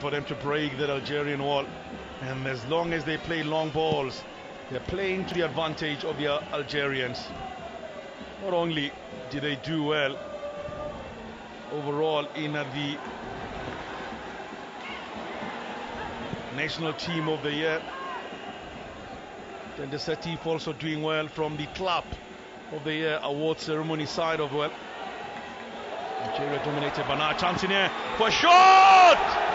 for them to break that Algerian wall. And as long as they play long balls, they're playing to the advantage of the Algerians. Not only did they do well overall in the national team of the year, then the Setif also doing well from the club of the year award ceremony side of well. Algeria dominated, but now chance in here for shot!